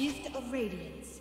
Gift of radiance.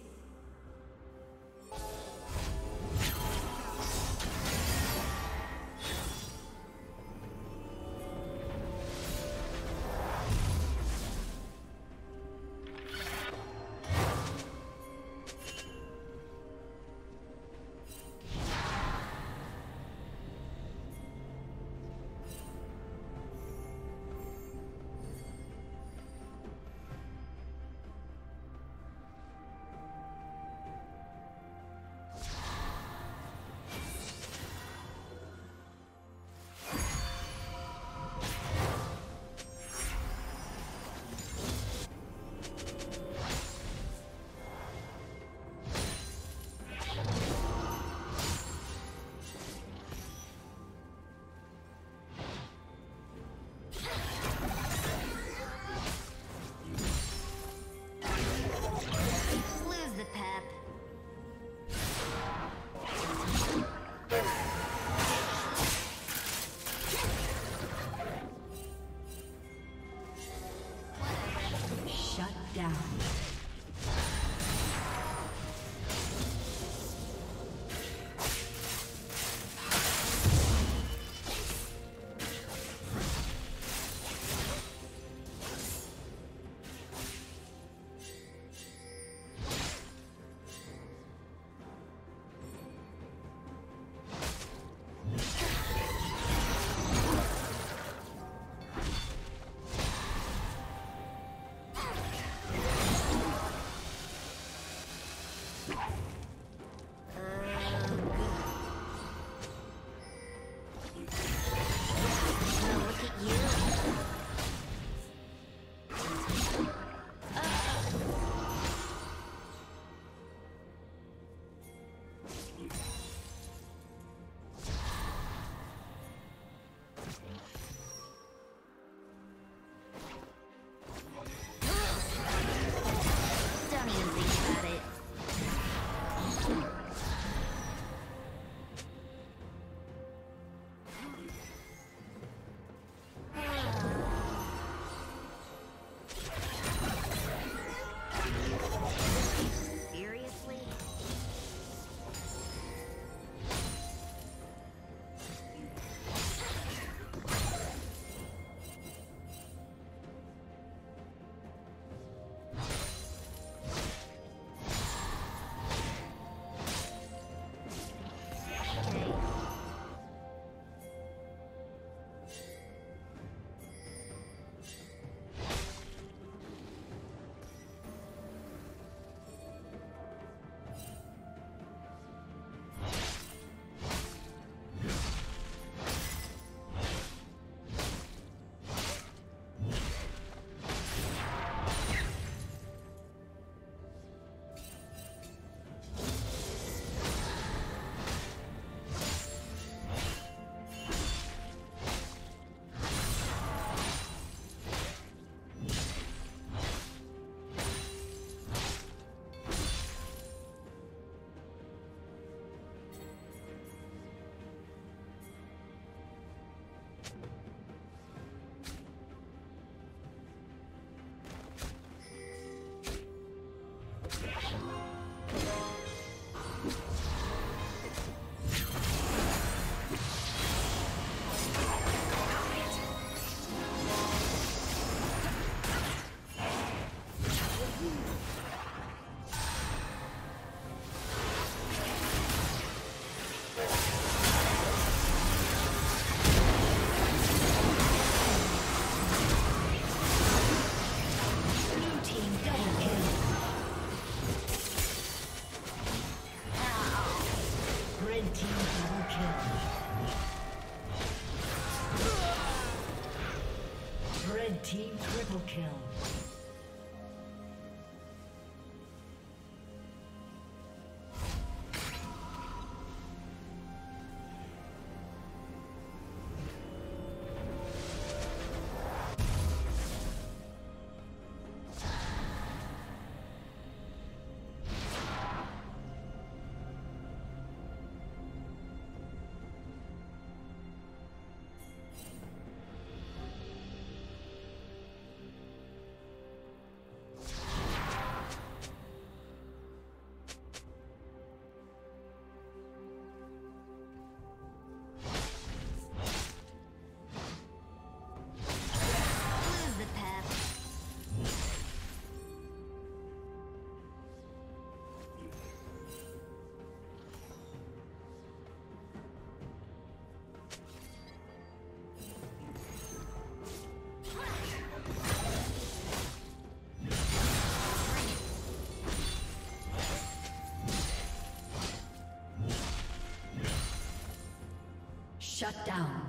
Shut down.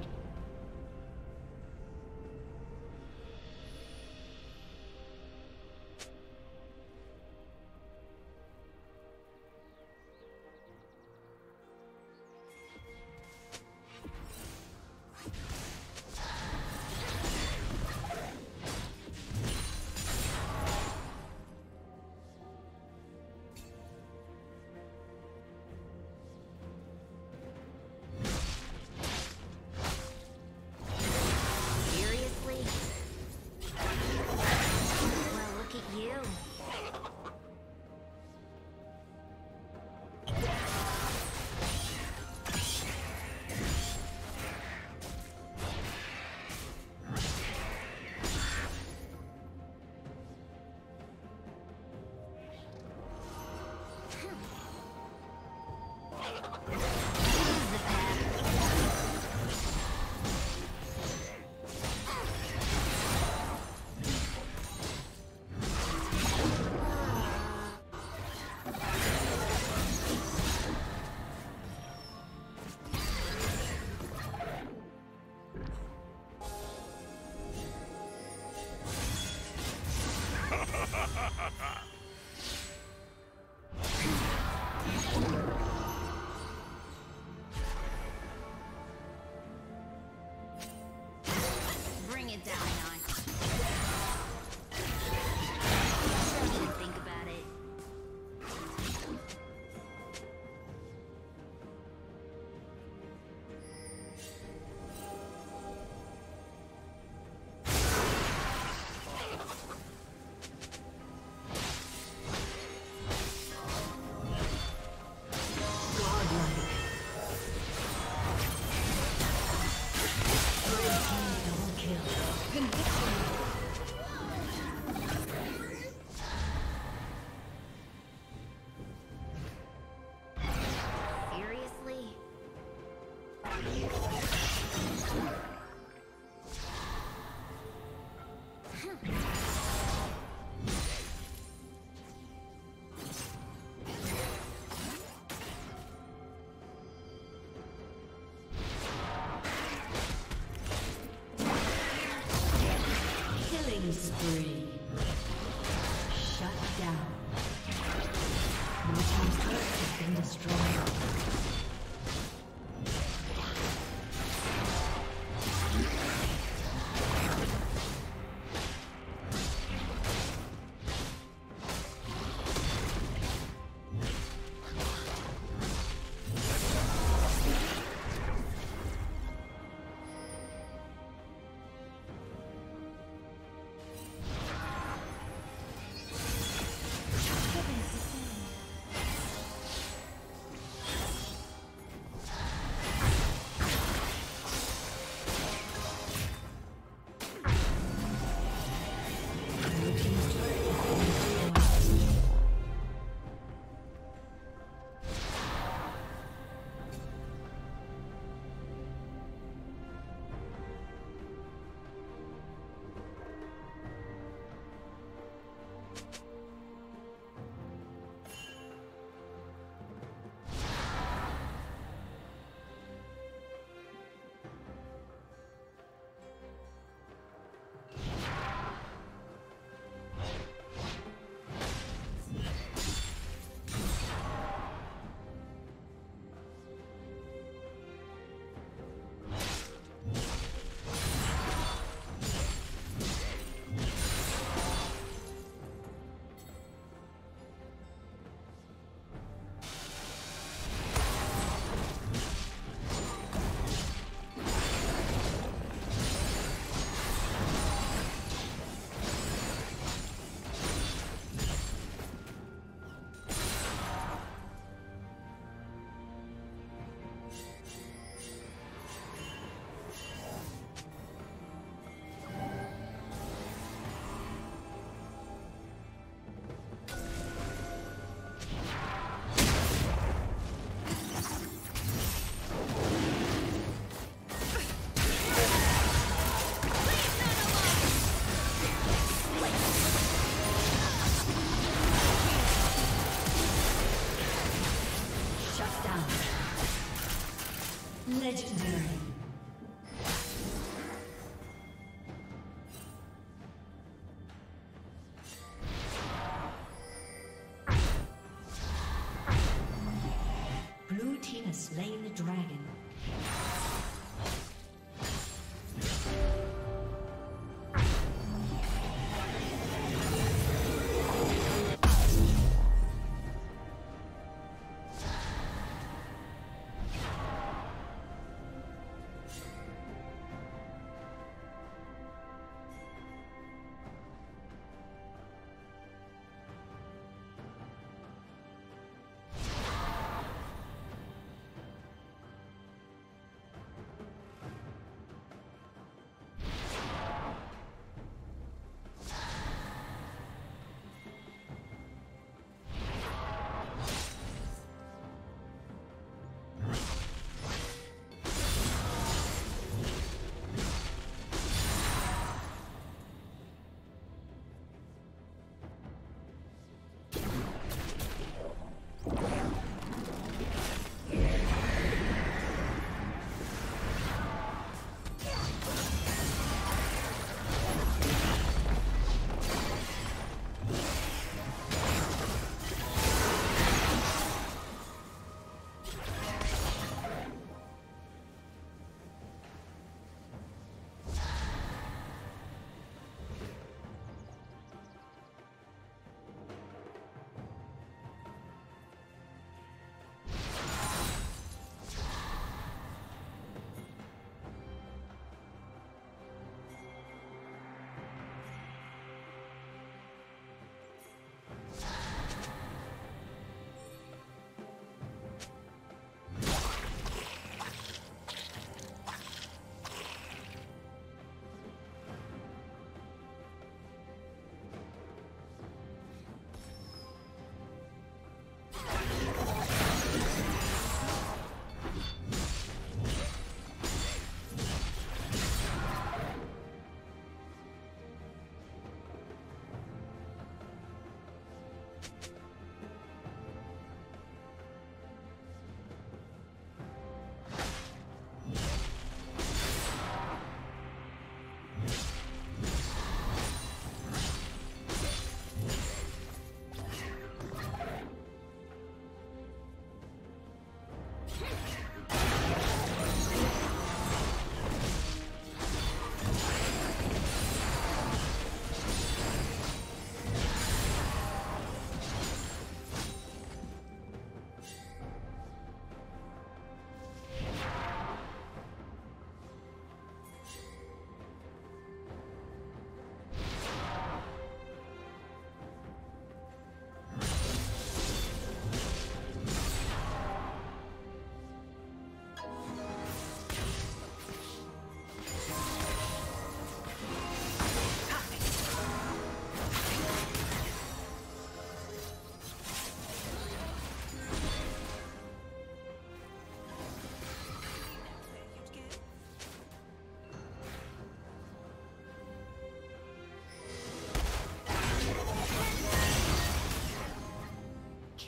Killing spree.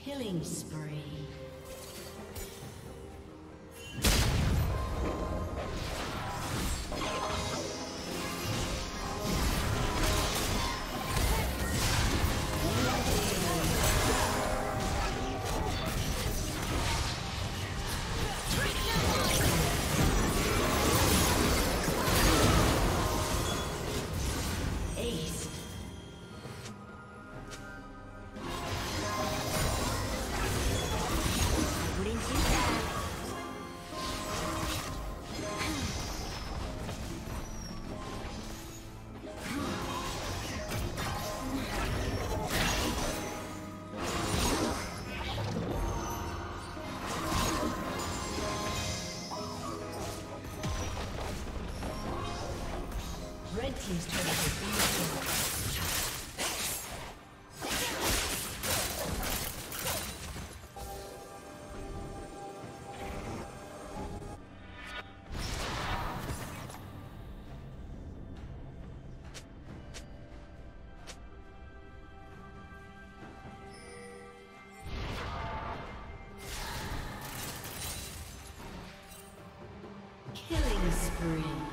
Killing spree. Spree.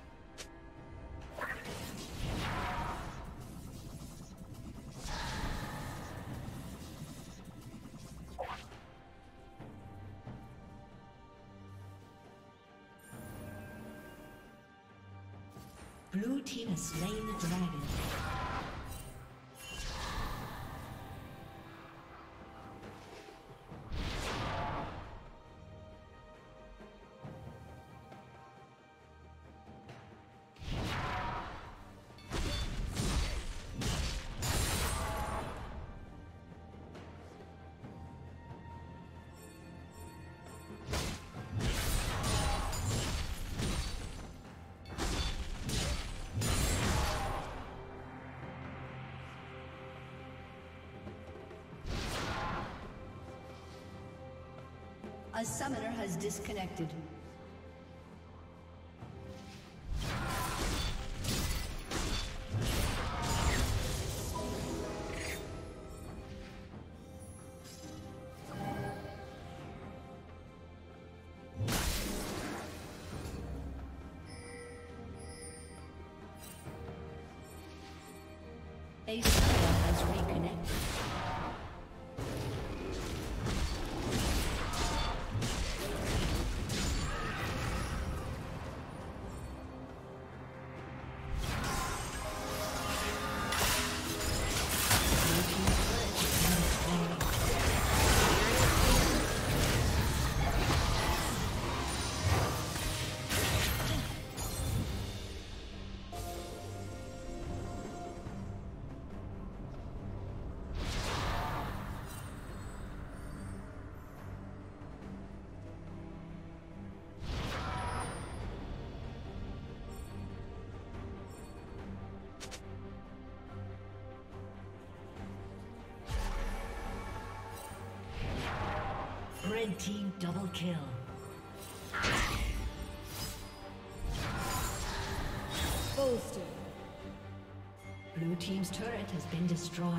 A summoner has disconnected. A Red team double kill. Bolster. Blue team's turret has been destroyed.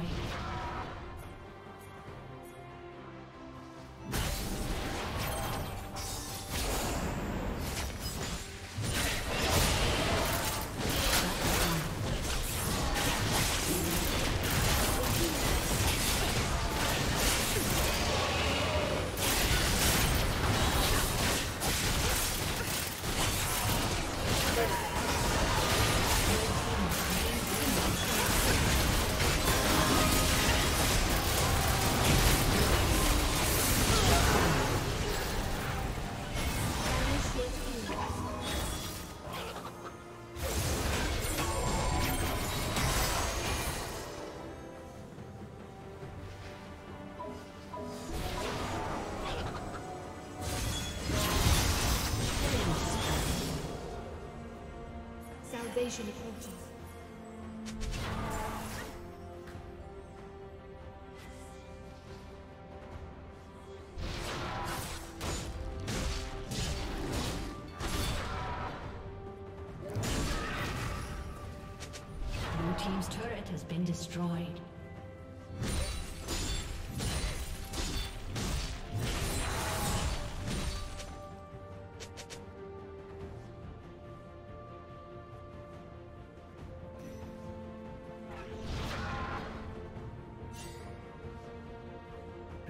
Approaches. Blue team's turret has been destroyed.